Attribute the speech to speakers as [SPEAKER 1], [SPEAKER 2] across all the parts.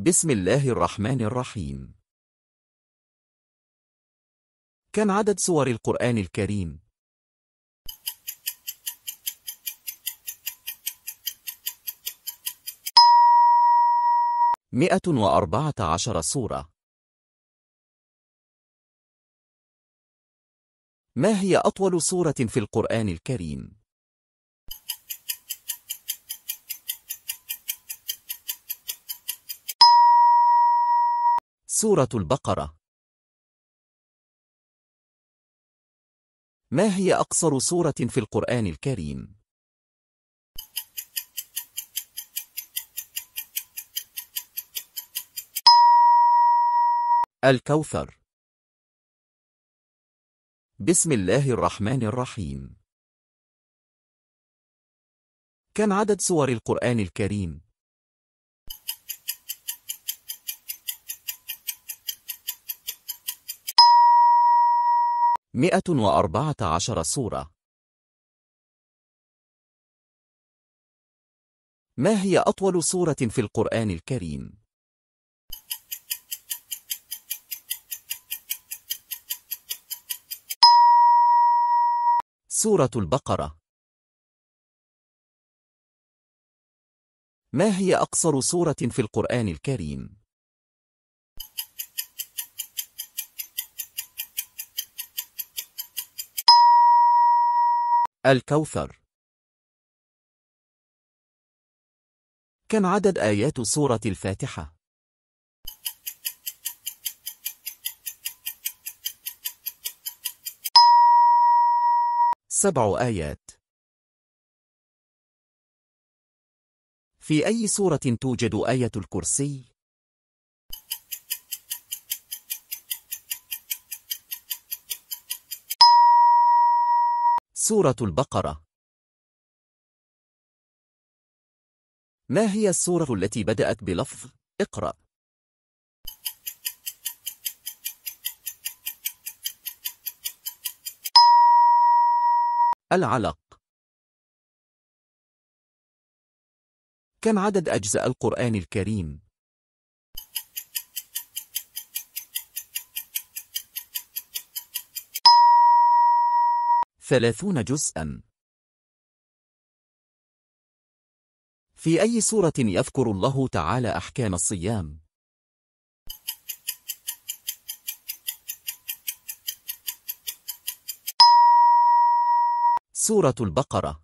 [SPEAKER 1] بسم الله الرحمن الرحيم كم عدد سور القرآن الكريم؟ مئة وأربعة عشر سورة ما هي أطول سورة في القرآن الكريم؟ سورة البقرة ما هي أقصر سورة في القرآن الكريم؟ الكوثر بسم الله الرحمن الرحيم كم عدد سور القرآن الكريم؟ مئة وأربعة عشر سورة ما هي أطول سورة في القرآن الكريم؟ سورة البقرة ما هي أقصر سورة في القرآن الكريم؟ الكوثر كم عدد آيات سورة الفاتحة؟ سبع آيات في أي سورة توجد آية الكرسي؟ سورة البقرة ما هي السورة التي بدأت بلفظ اقرأ؟ العلق كم عدد أجزاء القرآن الكريم؟ ثلاثون جزءا في أي سورة يذكر الله تعالى أحكام الصيام؟ سورة البقرة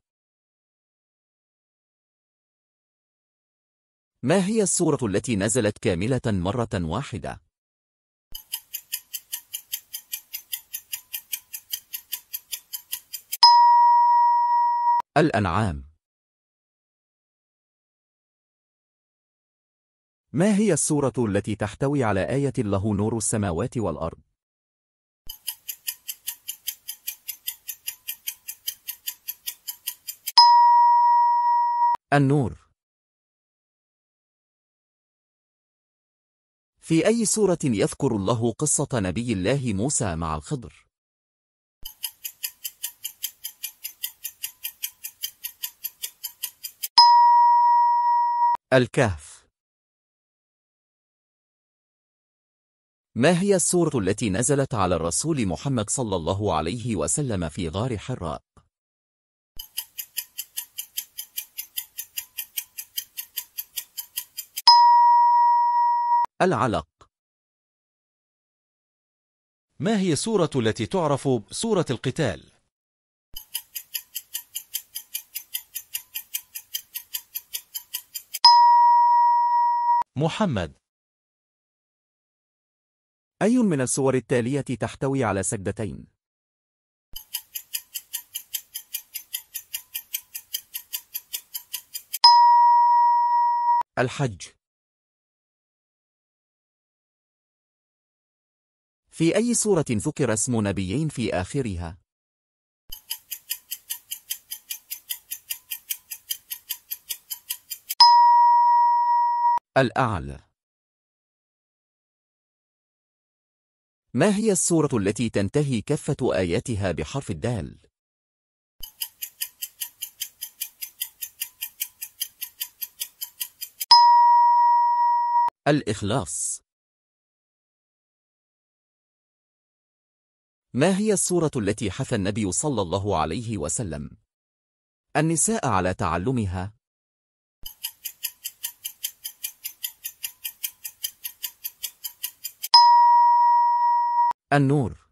[SPEAKER 1] ما هي السورة التي نزلت كاملة مرة واحدة؟ الأنعام ما هي السورة التي تحتوي على آية له نور السماوات والأرض؟ النور في أي سورة يذكر الله قصة نبي الله موسى مع الخضر؟ الكهف ما هي السورة التي نزلت على الرسول محمد صلى الله عليه وسلم في غار حراء؟ العلق
[SPEAKER 2] ما هي السورة التي تعرف بسورة القتال؟ محمد
[SPEAKER 1] أي من السور التالية تحتوي على سجدتين؟ الحج في أي سورة ذكر اسم نبيين في آخرها؟ الأعلى ما هي السورة التي تنتهي كفة آياتها بحرف الدال؟ الإخلاص ما هي السورة التي حث النبي صلى الله عليه وسلم النساء على تعلمها؟ النور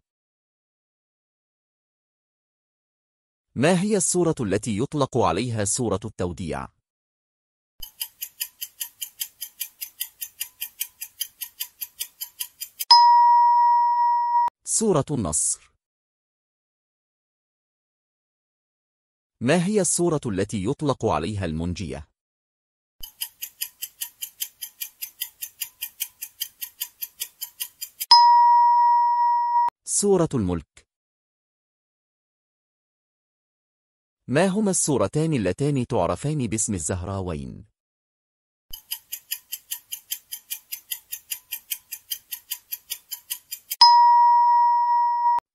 [SPEAKER 1] ما هي السورة التي يطلق عليها سورة التوديع؟ سورة النصر ما هي السورة التي يطلق عليها المنجية؟ سورة الملك ما هما السورتان اللتان تعرفان باسم الزهراوين؟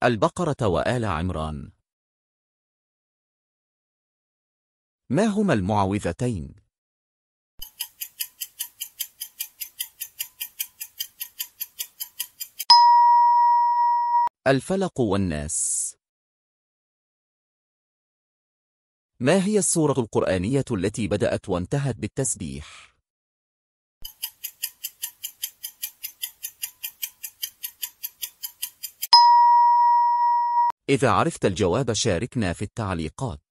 [SPEAKER 1] البقرة وآل عمران ما هما المعوذتين؟ الفلق والناس ما هي السورة القرآنية التي بدأت وانتهت بالتسبيح؟ إذا عرفت الجواب شاركنا في التعليقات